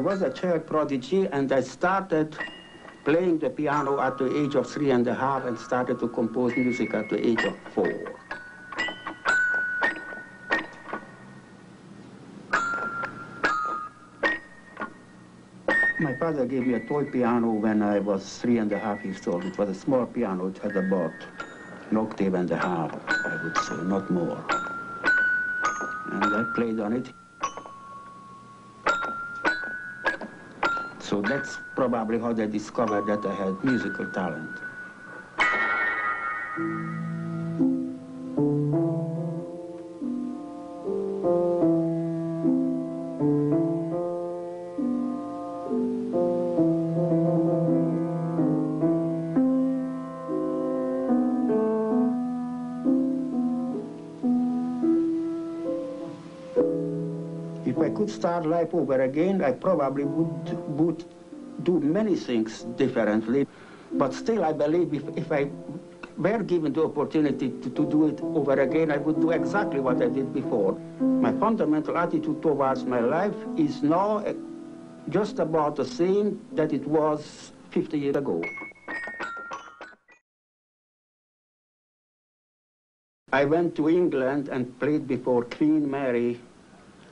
I was a child prodigy and I started playing the piano at the age of three and a half and started to compose music at the age of four. My father gave me a toy piano when I was three and a half years old. It was a small piano. It had about an octave and a half, I would say, not more. And I played on it. So that's probably how they discovered that I had musical talent. Start life over again, I probably would, would do many things differently. But still, I believe if, if I were given the opportunity to, to do it over again, I would do exactly what I did before. My fundamental attitude towards my life is now eh, just about the same that it was 50 years ago. I went to England and played before Queen Mary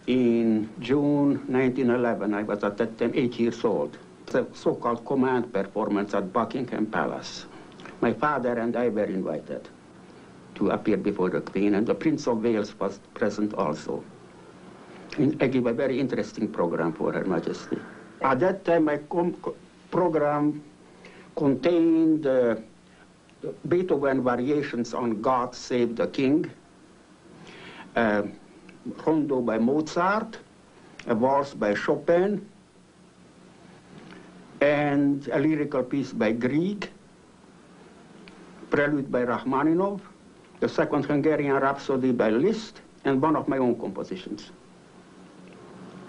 in June 1911. I was at that time eight years old. The so-called command performance at Buckingham Palace. My father and I were invited to appear before the Queen, and the Prince of Wales was present also. And I gave a very interesting program for Her Majesty. At that time, my program contained uh, Beethoven variations on God Save the King, uh, rondo by Mozart, a waltz by Chopin, and a lyrical piece by Grieg, prelude by Rachmaninoff, the second Hungarian Rhapsody by Liszt, and one of my own compositions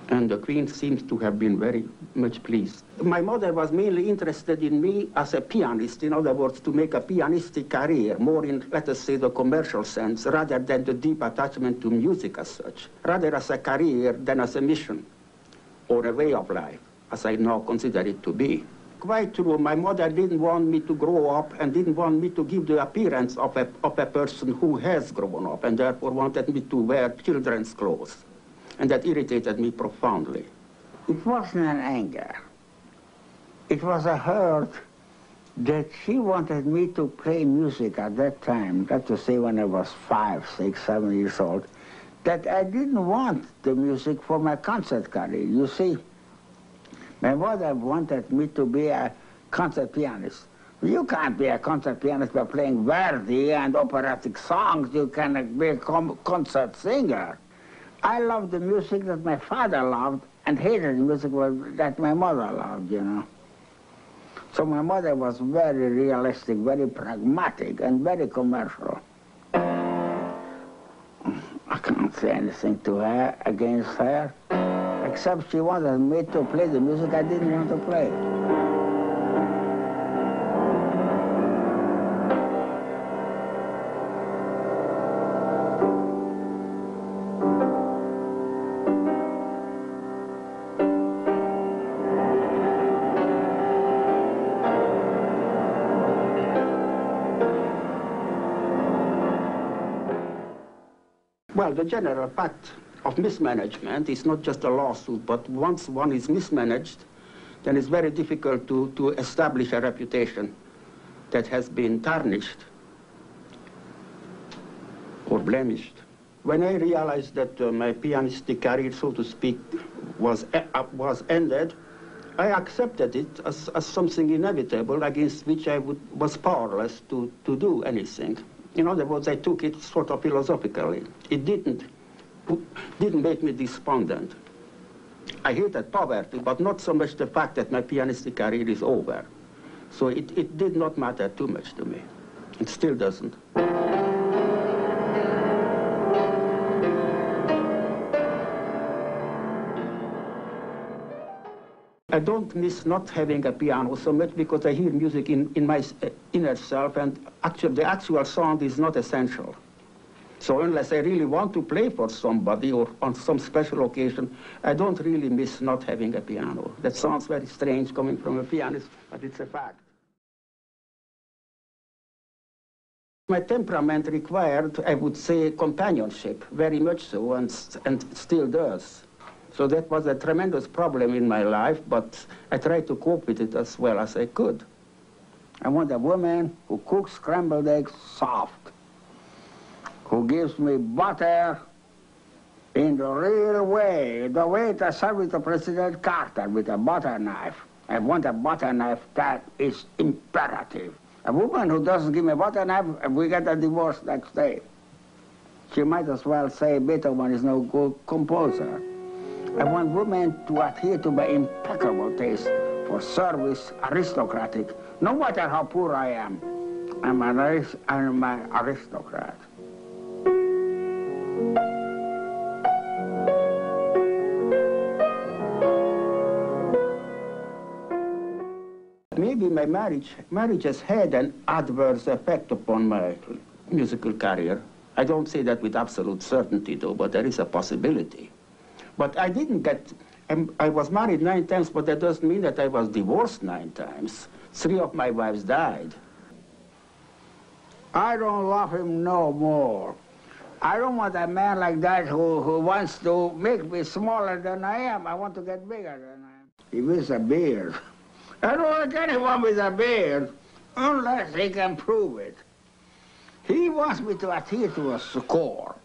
and the queen seems to have been very much pleased. My mother was mainly interested in me as a pianist, in other words, to make a pianistic career, more in, let us say, the commercial sense, rather than the deep attachment to music as such, rather as a career than as a mission or a way of life, as I now consider it to be. Quite true, my mother didn't want me to grow up and didn't want me to give the appearance of a, of a person who has grown up and therefore wanted me to wear children's clothes and that irritated me profoundly. It wasn't an anger. It was a hurt that she wanted me to play music at that time, that to say when I was five, six, seven years old, that I didn't want the music for my concert career. You see, my mother wanted me to be a concert pianist. You can't be a concert pianist by playing Verdi and operatic songs. You can be a concert singer. I loved the music that my father loved and hated the music that my mother loved, you know. So my mother was very realistic, very pragmatic, and very commercial. I can't say anything to her, against her, except she wanted me to play the music I didn't want to play. Well, the general fact of mismanagement is not just a lawsuit, but once one is mismanaged, then it's very difficult to, to establish a reputation that has been tarnished or blemished. When I realized that uh, my pianistic career, so to speak, was, uh, was ended, I accepted it as, as something inevitable against which I would, was powerless to, to do anything. In other words, I took it sort of philosophically. It didn't, didn't make me despondent. I hated poverty, but not so much the fact that my pianistic career is over. So it, it did not matter too much to me. It still doesn't. I don't miss not having a piano so much because I hear music in, in my uh, inner self and actually the actual sound is not essential. So unless I really want to play for somebody or on some special occasion, I don't really miss not having a piano. That sounds very strange coming from a pianist, but it's a fact. My temperament required, I would say, companionship, very much so, and, and still does. So that was a tremendous problem in my life, but I tried to cope with it as well as I could. I want a woman who cooks scrambled eggs soft, who gives me butter in the real way, the way it served with President Carter with a butter knife. I want a butter knife that is imperative. A woman who doesn't give me a butter knife, we get a divorce next day. She might as well say Beethoven is no good composer. I want women to adhere to my impeccable taste for service, aristocratic, no matter how poor I am. I'm an, I'm an aristocrat. Maybe my marriage, marriage has had an adverse effect upon my musical career. I don't say that with absolute certainty, though, but there is a possibility. But I didn't get, I was married nine times, but that doesn't mean that I was divorced nine times. Three of my wives died. I don't love him no more. I don't want a man like that who, who wants to make me smaller than I am. I want to get bigger than I am. He with a beard. I don't like anyone with a beard unless he can prove it. He wants me to adhere to a score.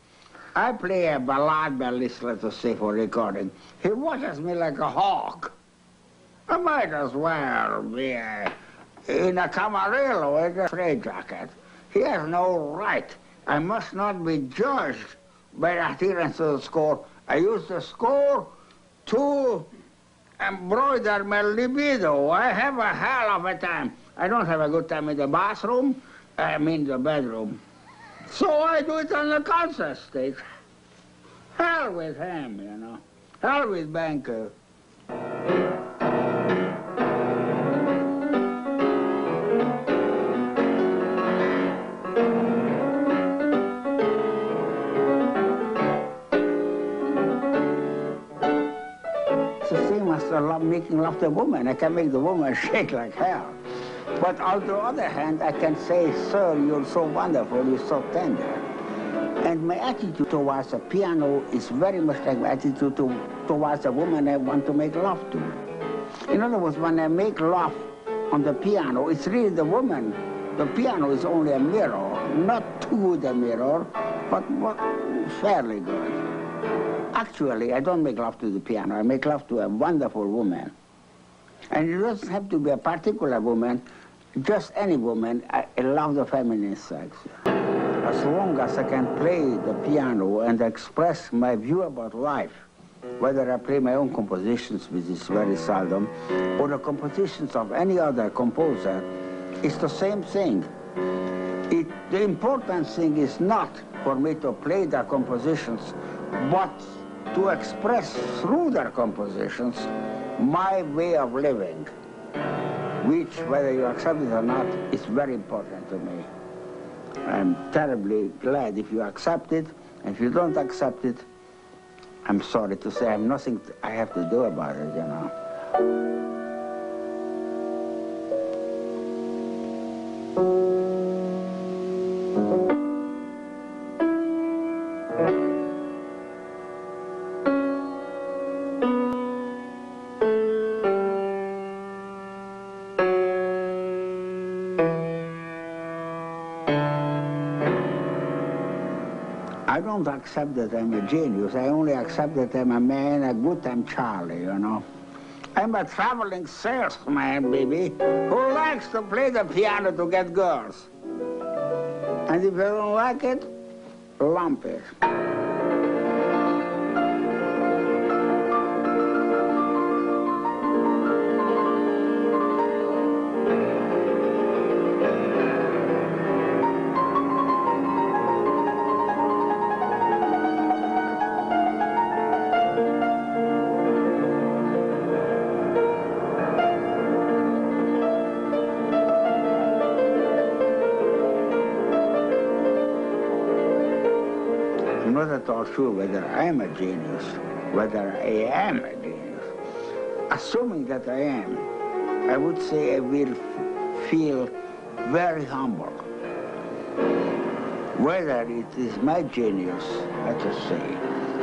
I play a ballad bellist, let us say, for recording. He watches me like a hawk. I might as well be a, in a Camarillo with a straitjacket. He has no right. I must not be judged by adherence to the score. I use the score to embroider my libido. I have a hell of a time. I don't have a good time in the bathroom. I mean the bedroom. So I do it on the concert stage. Hell with him, you know. Hell with Banker. It's the same as making love to a woman. I can make the woman shake like hell. But on the other hand, I can say, sir, you're so wonderful, you're so tender. And my attitude towards a piano is very much like my attitude to, towards a woman I want to make love to. In other words, when I make love on the piano, it's really the woman. The piano is only a mirror, not too good a mirror, but, but fairly good. Actually, I don't make love to the piano. I make love to a wonderful woman. And it doesn't have to be a particular woman, just any woman. I, I love the feminine sex. As long as I can play the piano and express my view about life, whether I play my own compositions, which is very seldom, or the compositions of any other composer, it's the same thing. It, the important thing is not for me to play their compositions, but to express through their compositions my way of living, which, whether you accept it or not, is very important to me. I'm terribly glad if you accept it. And if you don't accept it, I'm sorry to say I have nothing I have to do about it, you know. Don't accept that I'm a genius. I only accept that I'm a man, a good time Charlie, you know. I'm a traveling salesman, baby, who likes to play the piano to get girls. And if you don't like it, lump it. Not at all sure whether I am a genius, whether I am a genius. Assuming that I am, I would say I will feel very humble. Whether it is my genius, let us say,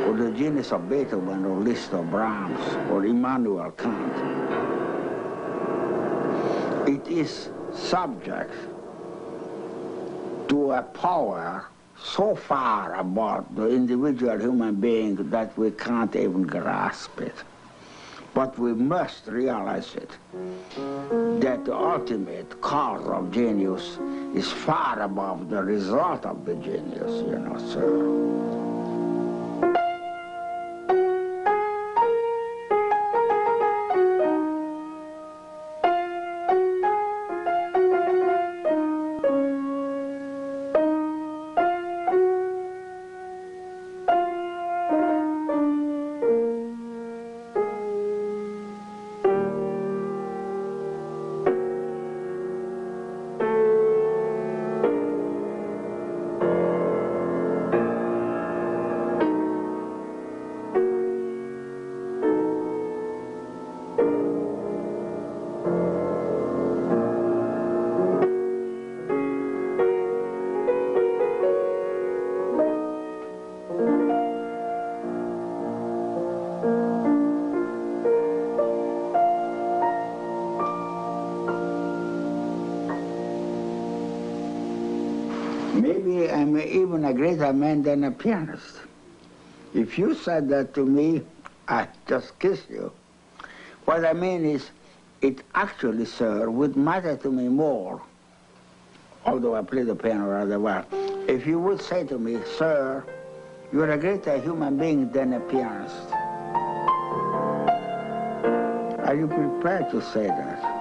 or the genius of Beethoven or Liszt or Brahms or Immanuel Kant, it is subject to a power so far above the individual human being that we can't even grasp it. But we must realize it, that the ultimate cause of genius is far above the result of the genius, you know, sir. Even a greater man than a pianist. If you said that to me, I'd just kiss you. What I mean is, it actually, sir, would matter to me more, although I play the piano rather well, if you would say to me, sir, you're a greater human being than a pianist. Are you prepared to say that?